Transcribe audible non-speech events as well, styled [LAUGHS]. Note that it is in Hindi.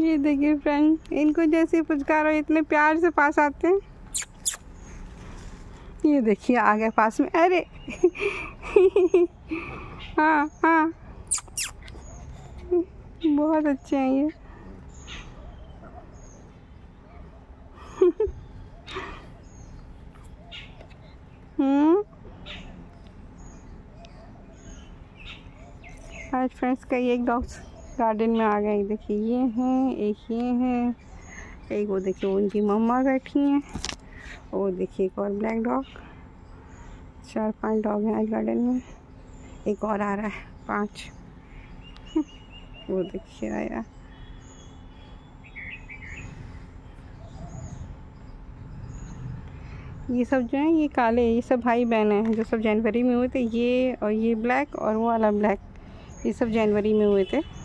ये देखिए फ्रेंड इनको जैसे पुचकारो, इतने प्यार से पास आते हैं। ये देखिए आ गए पास में। अरे! हाँ हाँ। बहुत अच्छे हैं ये। आज फ्रेंड्स कई एक डॉग्स गार्डन में आ गए, देखिए ये हैं, एक ये हैं, एक वो देखिए उनकी मम्मा बैठी हैं, और देखिए एक और ब्लैक डॉग चार पाँच डॉग हैं आज गार्डन में, एक और आ रहा है, पाँच। [LAUGHS] वो देखिए आया। ये सब जो है, ये काले, ये सब भाई बहन हैं, जो सब जनवरी में हुए थे, ये और ये ब्लैक और वो वाला ब्लैक ये सब जनवरी में हुए थे।